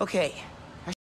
Okay,